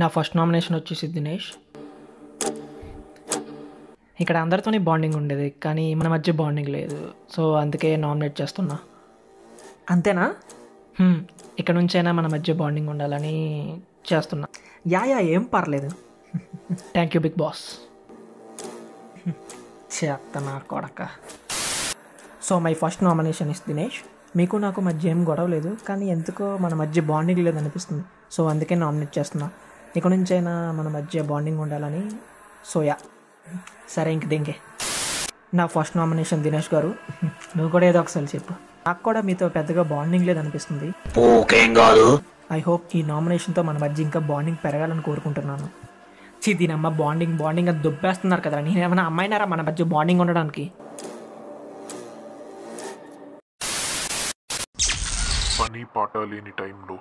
నా first nomination వచ్చేసి దినేష్. ఇక్కడ అందరితోని బాండింగ్ ఉండేది కానీ మన మధ్య బాండింగ్ లేదు. సో అందుకే నామినేట్ చేస్తున్నా. అంతేనా? ఇక్కడ నుంచైనా మన మధ్య బాండింగ్ ఉండాలని చేస్తున్నా. యా యా ఏం పర్లేదు. థ్యాంక్ యూ బిగ్ బాస్ చేత నా కొడక. So my first nomination is Dinesh మీకు నాకు మధ్య ఏం గొడవ లేదు కానీ ఎందుకో మన మధ్య బాండింగ్ లేదు అనిపిస్తుంది సో అందుకే నామినేట్ చేస్తున్నా. ఇక నుంచైనా మన మధ్య బాండింగ్ ఉండాలని సోయా. సరే ఇంక దింకే నా ఫస్ట్ నామినేషన్ దినేష్ గారు. నువ్వు కూడా ఏదో ఒకసారి చెప్పు. నాకు కూడా మీతో పెద్దగా బాండింగ్ లేదు అనిపిస్తుంది ఐ హోప్ ఈ నామినేషన్తో మన మధ్య ఇంకా బాండింగ్ పెరగాలని కోరుకుంటున్నాను. చి దీనమ్మ బాండింగ్ బాండింగ్ అది దుబ్బేస్తున్నారు కదా నేనేమైనా అమ్మాయినారా మన మధ్య బాండింగ్ ఉండడానికి? పని పాట లేని టైంలో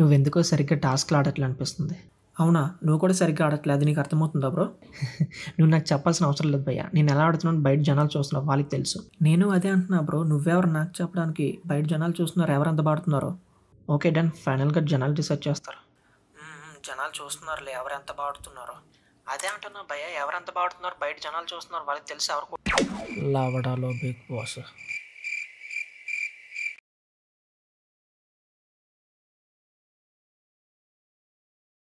నువ్వెందుకో సరిగ్గా టాస్క్లు ఆడట్లే అనిపిస్తుంది. అవునా? నువ్వు కూడా సరిగ్గా ఆడట్లేదు నీకు అర్థమవుతుందా బ్రో? నువ్వు నాకు చెప్పాల్సిన అవసరం లేదు భయ్యా. నేను ఎలా ఆడుతున్నాను బయట జనాలు చూస్తున్నావు వాళ్ళకి తెలుసు. నేను అదే అంటున్నా బ్రో. నువ్వెవరు నాకు చెప్పడానికి బయట జనాలు చూస్తున్నారు? ఎవరు ఎంత పాడుతున్నారో ఓకే డన్. ఫైనల్గా జనాలు డిసైడ్ చేస్తారు. జనాలు చూస్తున్నారులే. ఎవరు ఎంత బాడుతున్నారో? అదే అంటున్నా భయ్య. ఎవరు ఎంత పాడుతున్నారు బయట జనాలు చూస్తున్నారు. వాళ్ళకి తెలుసు ఎవరు లావడాలో బిగ్ బాస్.